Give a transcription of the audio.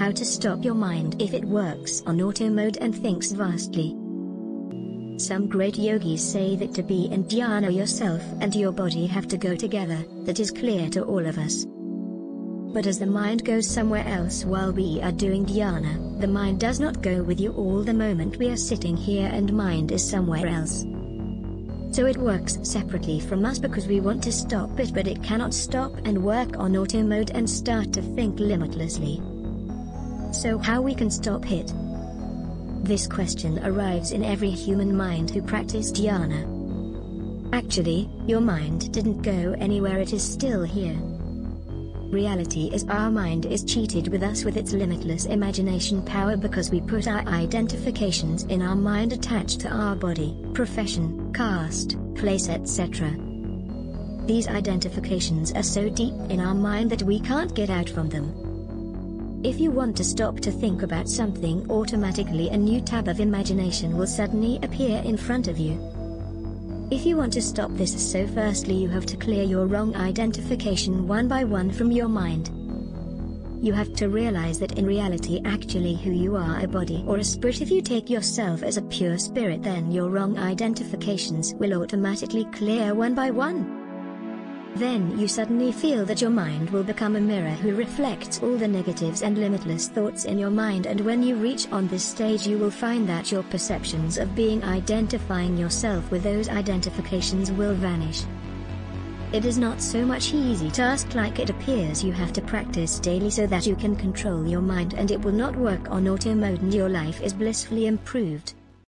How to stop your mind if it works on auto mode and thinks vastly. Some great yogis say that to be in dhyana yourself and your body have to go together, that is clear to all of us. But as the mind goes somewhere else while we are doing dhyana, the mind does not go with you all the moment we are sitting here and mind is somewhere else. So it works separately from us because we want to stop it but it cannot stop and work on auto mode and start to think limitlessly. So how we can stop it? This question arrives in every human mind who practiced dhyana. Actually, your mind didn't go anywhere it is still here. Reality is our mind is cheated with us with its limitless imagination power because we put our identifications in our mind attached to our body, profession, caste, place etc. These identifications are so deep in our mind that we can't get out from them. If you want to stop to think about something automatically a new tab of imagination will suddenly appear in front of you. If you want to stop this so firstly you have to clear your wrong identification one by one from your mind. You have to realize that in reality actually who you are a body or a spirit if you take yourself as a pure spirit then your wrong identifications will automatically clear one by one. Then you suddenly feel that your mind will become a mirror who reflects all the negatives and limitless thoughts in your mind and when you reach on this stage you will find that your perceptions of being identifying yourself with those identifications will vanish. It is not so much easy task like it appears you have to practice daily so that you can control your mind and it will not work on auto mode and your life is blissfully improved.